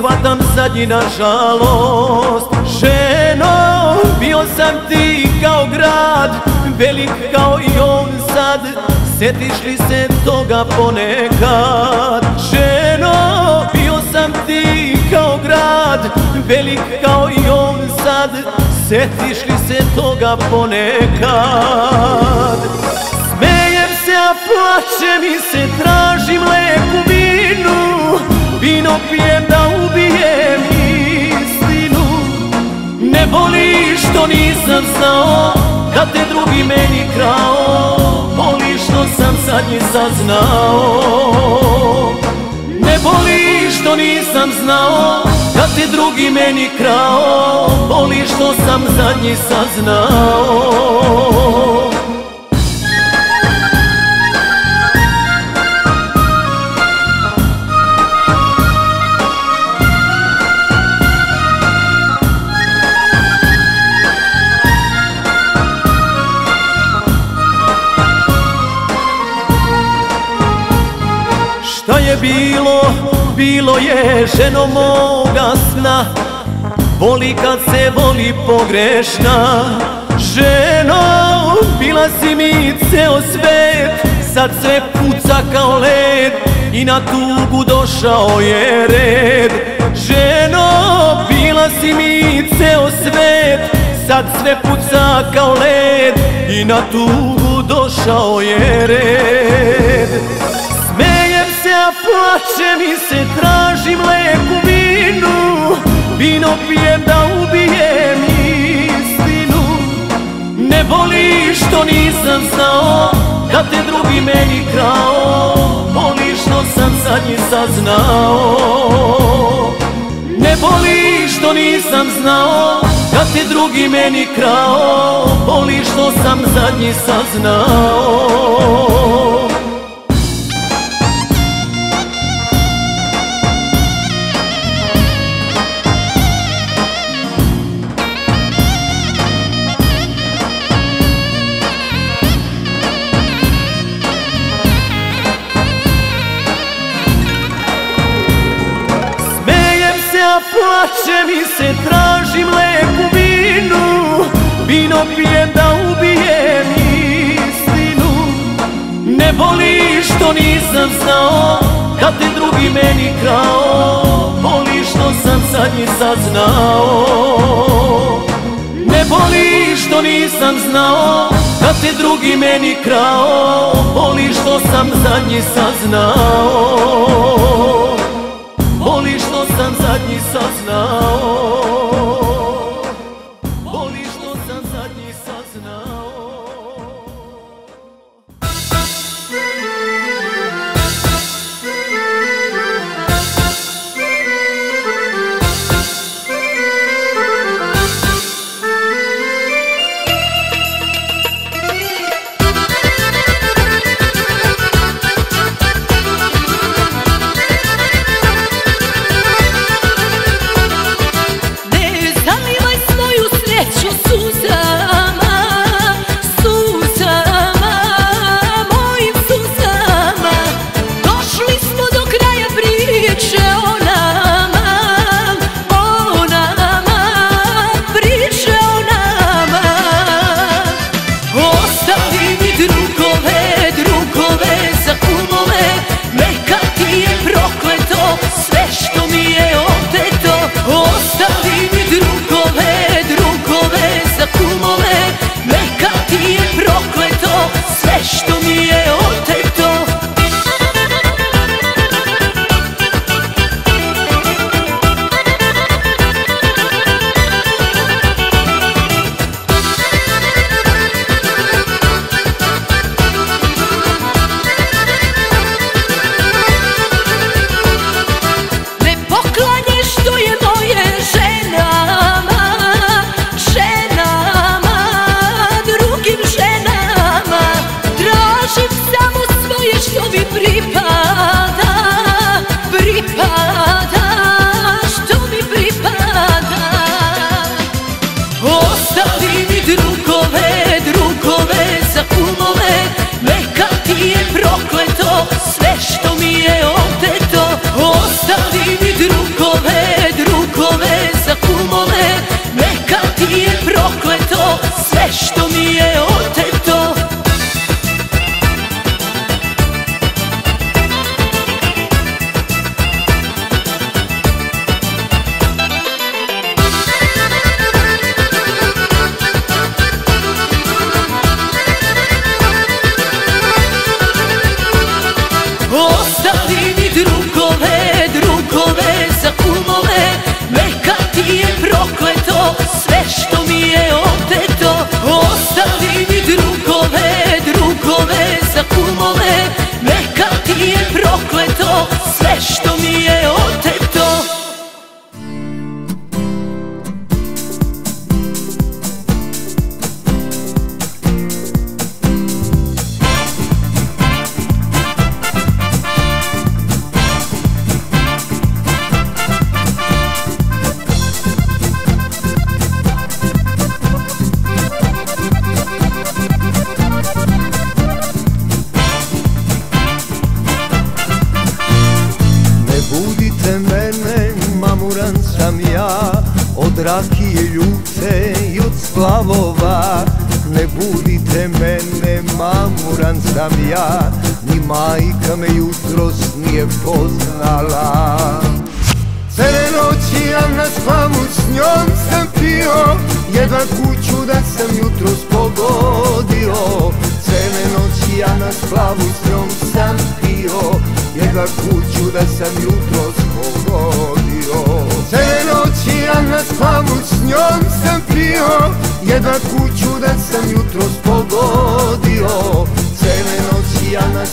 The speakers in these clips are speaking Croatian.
Ko si shvatam zadnji na žalost. Ženo, bio sam ti kao grad Velik kao i on sad. Sjetiš li se toga ponekad? Ženo, bio sam ti kao grad Velik kao i on sad. Sjetiš li se toga ponekad? Smejem se, a plaćem i se tražim leku vinu Vino pijem da ubijem istinu. Ne boli što nisam znao Da te drugi meni krao. Boli što sam zadnji saznao. Ne boli što nisam znao Da te drugi meni krao. Boli što sam zadnji saznao bilo, bilo je ženo moga sna. Voli kad se voli pogrešna. Ženo, bila si mi ceo svet. Sad sve puca kao led I na tugu došao je red. Ženo, bila si mi ceo svet. Sad sve puca kao led I na tugu došao je red Plaćem se tražim leku vinu. Vino pijem da ubijem istinu. Ne boli što nisam znao Da te drugi meni krao. Boli što sam zadnji saznao. Ne boli što nisam znao Da te drugi meni krao. Boli što sam zadnji saznao plaćem i se tražim leku vinu Vino pijem da ubijem istinu. Ne boli što nisam znao Da te drugi meni krao Boli što sam zadnji saznao. Ne boli što nisam znao Da te drugi meni krao Boli što sam zadnji saznao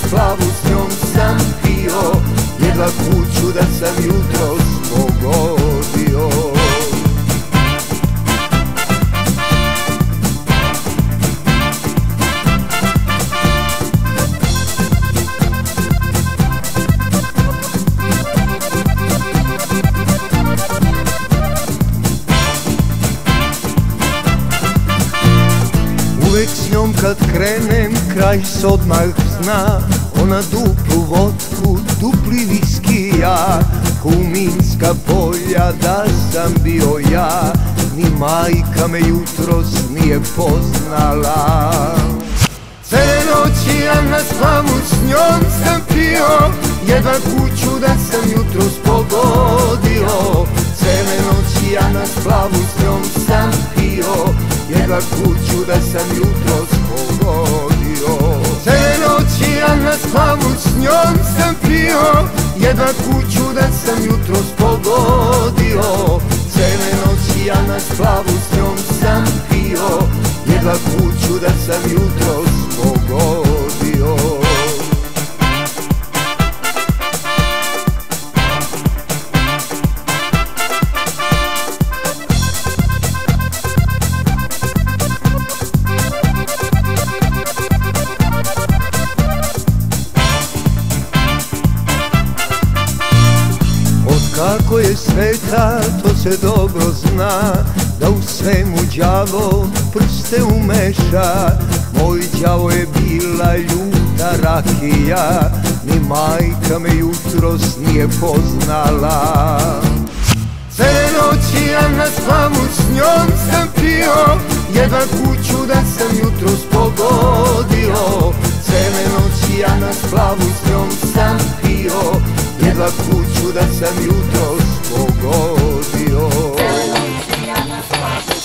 splavu s njom sam pio. Jedva kuću da sam jutros pogodio Uvijek s njom kad krenem, kraj se odmah zna Ona duplu vodku, dupli viski ja Kuminska polja da sam bio ja. Ni majka me jutros nije poznala. Cele noći ja na spavu s njom sam pio. Jedva kuću da sam jutros pogodio. Cele noći ja na splavu s njom sam pio. Jedva kuću da sam jutros pogodio ja na spavu s njom sam pio Jedva kuću da sam jutros pogodio Cele noći ja na splavu s njom sam pio Jedva kuću da sam jutros pogodio đavo prste umeša. Moj đavo je bila ljuta rakija Ni majka me jutros nije poznala. Cele noći ja na spavu s njom sam pio Jedva kuću da sam jutros pogodio. Cele noći ja na splavu s njom sam pio Jedva kuću da sam jutros pogodio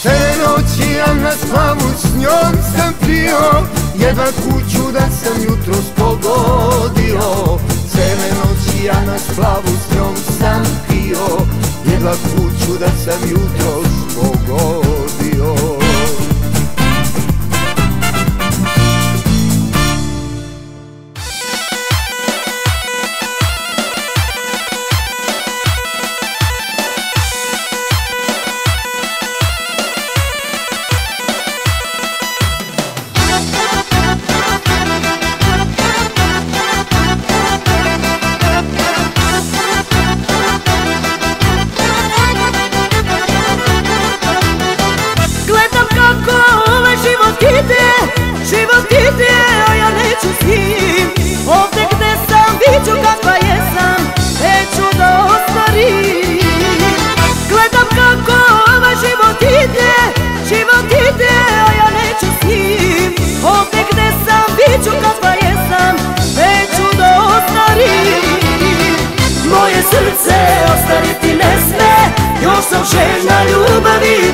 Cele noći ja na splavu s njom sam pio Jedva kuću da sam jutros pogodio Cele noći ja na splavu s njom sam pio Jedva kuću da sam jutros pogodio srce ostariti ne sme Još sam željna ljubavi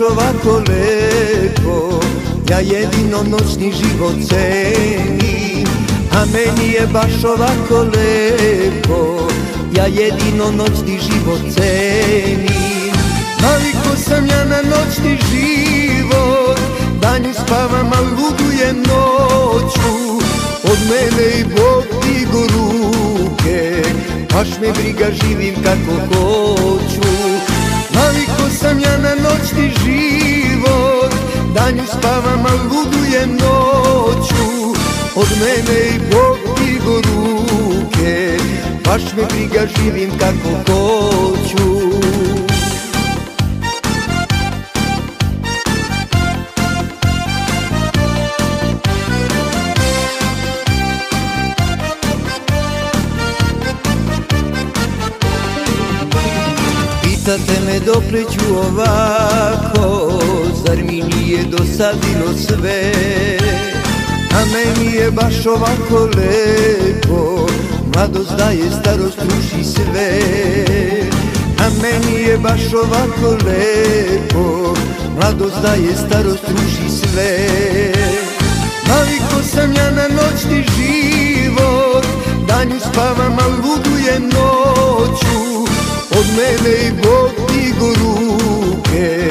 ovako lepo Ja jedino noćni život cenim A meni je baš ovako lepo Ja jedino noćni život cenim. Naliko sam ja na noćni život Danju spavam, a luduje noću. Od mene i Bog ti ruke Baš me briga, živim kako hoću sam ja na noćni život. Danju spavam, a ludujem noću. Od mene i Bog i ruke. Baš me briga živim kako god. Pitate me dokle ću ovako Zar mi nije dosadilo sve? A meni je baš ovako lepo Mladost daje, starost ruši sve. A meni je baš ovako lepo Mladost daje, starost ruši sve. Naviko sam ja na noćni život Danju spavam, a ludujem noću Od mene i Bog digo ruke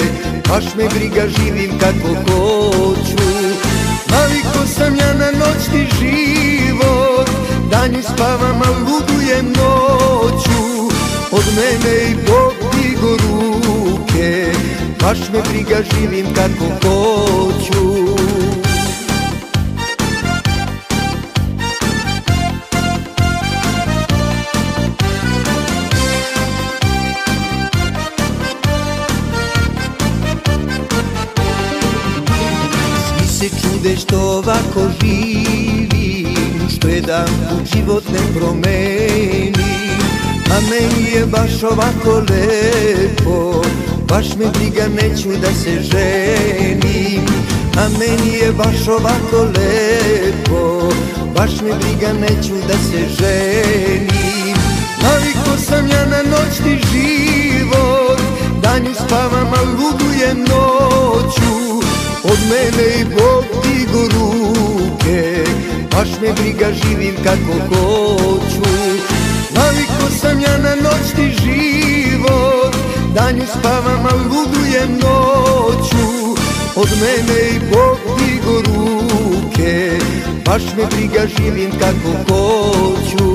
Baš me briga, živim kako hoću. Naviko sam ja na noćni život Danju spavam, a ludujem noću. Od mene i Bog digo ruke Baš me briga, živim kako hoću ovako živim Što jedan put život ne promeni. A meni je baš ovako lepo Baš me briga neću da se ženim. A meni je baš ovako lepo Baš me briga neću da se ženim. Naviko sam ja na noćni život Danju spavam, a ludujem noću. Od mene i Bog digo ruke Baš me briga, živim kako hoću. Naviko sam ja na noćni život. Danju spavam, a ludujem noću. Od mene i Bog digo ruke. Baš me briga, živim kako hoću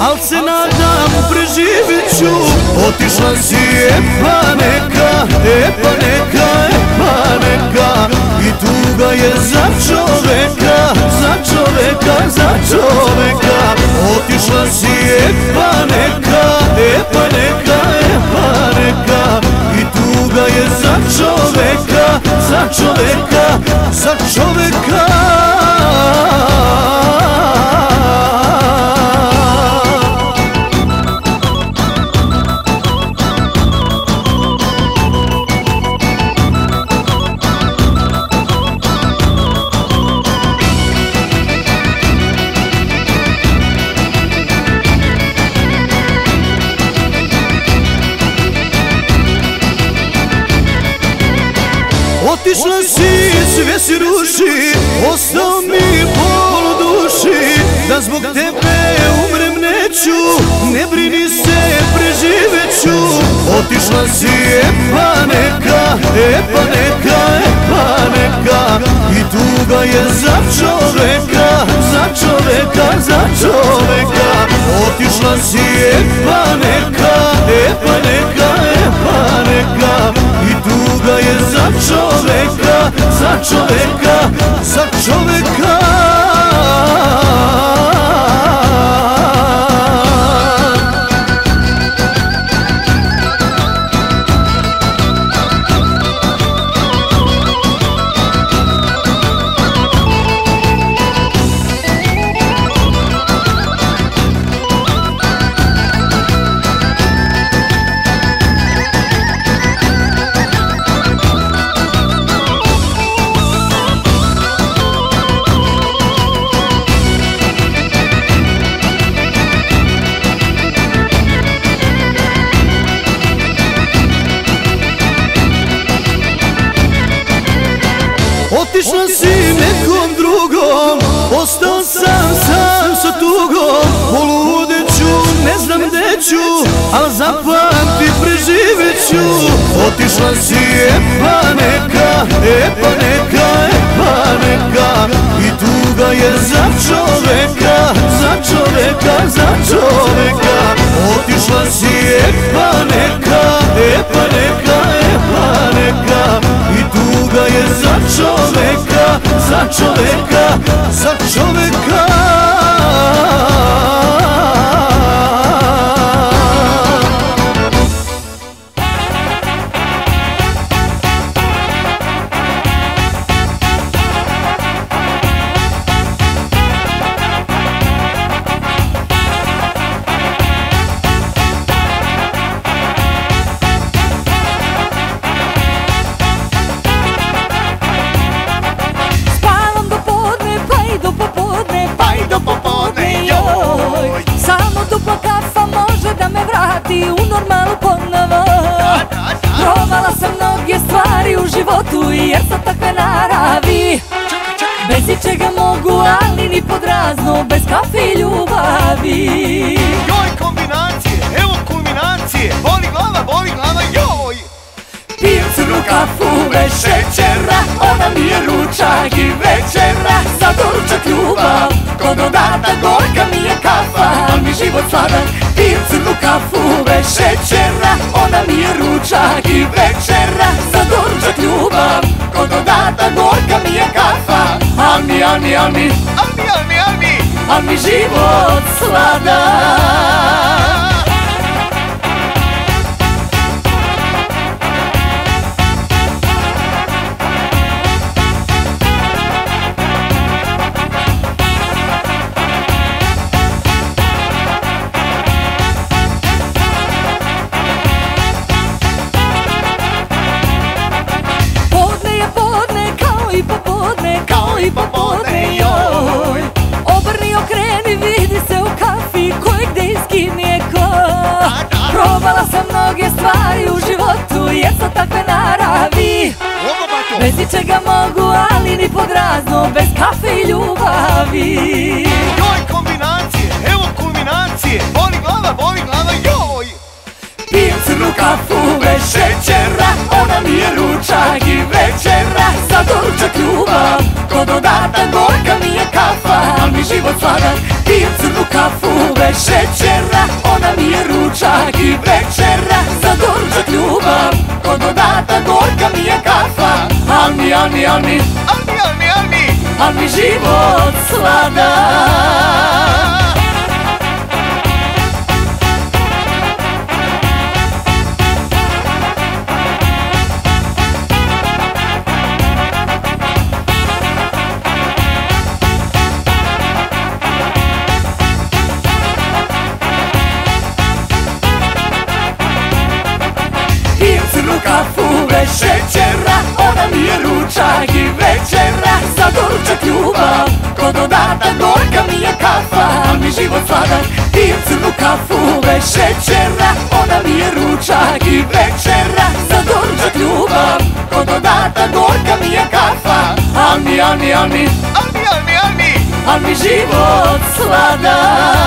Al se nadam preživit ću. Otišla si je pa neka E pa neka, e pa neka. I tuga je za čoveka Za čoveka, za čoveka. Otišla si je pa neka E pa neka, e pa neka. I tuga je za čoveka Za čoveka, za čoveka. E pa neka, e pa neka I tuga je za čoveka Za čoveka, za čoveka. Otišla si, e pa neka E pa neka, e pa neka I tuga je za čoveka Za čoveka, za čoveka. Si E pa neka, e pa neka, e pa neka. I tuga je za čoveka, za čoveka, za čoveka. Almi, Almi, Almi Almi, Almi, Almi Almi život sladan takve naravi. Bez ničega mogu, ali ni pod razno Bez kafe i ljubavi. Joj kombinacije, evo kulminacije. Boli glava, boli glava, joj! Pijem crnu kafu bez šećera Ona mi je ručak i večera. Za doručak ljubav, ko dodatak Gorka mi je kafa, Al mi život sladak. Pijem crnu kafu bez šećera Al mi, al mi, al mi Almi, almi, almi Al mi život crnu kafu bez šećera Ona mi je ručak i večera Za doručak ljubav. Ko dodatak gorka mi je kafa Al mi život sladak Pijem crnu kafu. Bez šećera Ona mi je ručak i večera Za doručak ljubav. Ko dodatak gorka mi je kafa Al mi, al mi, al mi. Almi, almi, almi Al mi život sladak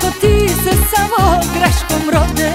Takvi ko ti se samo greškom rode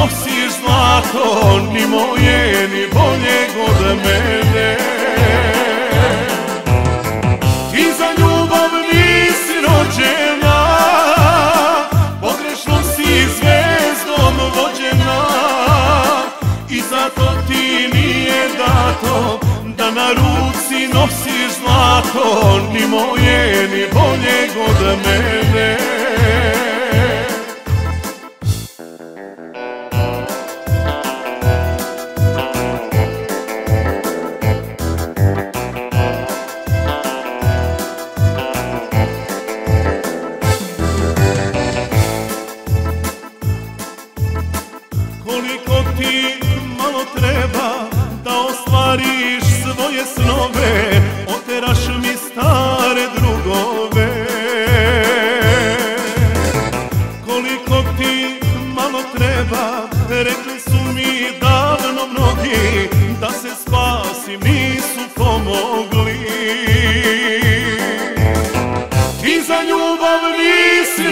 nosiš zlato Ni moje, ni bolje od mene. Ti za ljubav nisi rođena Pogrešno si zvezdom vođena. I zato ti nije dato Da na ruci nosiš zlato Ni moje, ni bolje od mene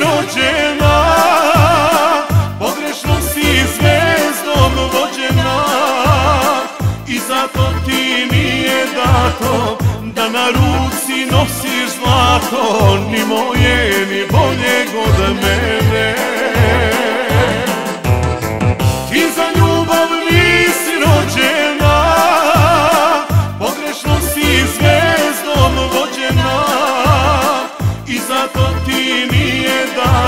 rođena Pogrešno si zvezdom vođena. I zato ti nije dato Da na ruci nosiš zlato Ni moje, ni bolje od mene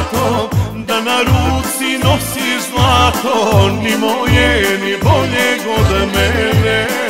dato Da na ruci nosiš zlato Ni moje, ni bolje od mene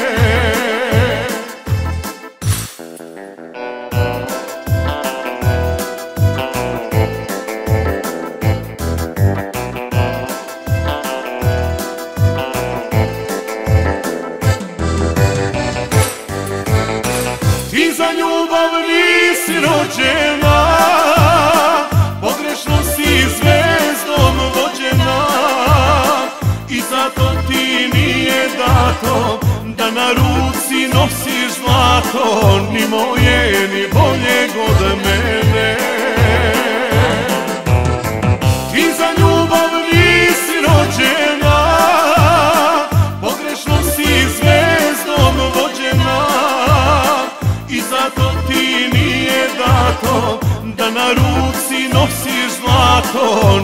dato Da na ruci nosiš zlato Ni moje, ni bolje od mene. Ti za ljubav nisi rođena Pogrešno si zvezdom vođena. I zato ti nije dato Da na ruci nosiš zlato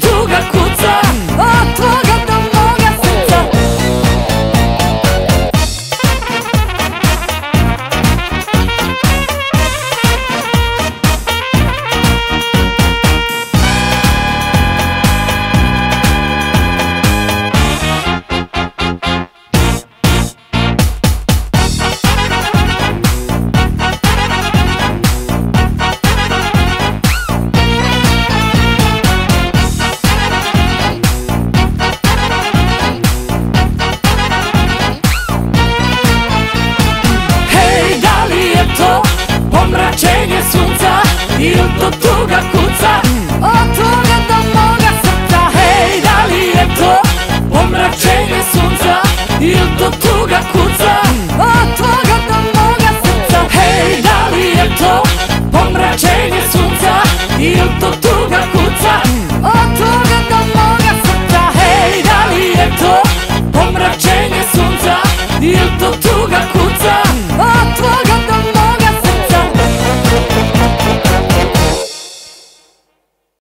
tuga kuca, a to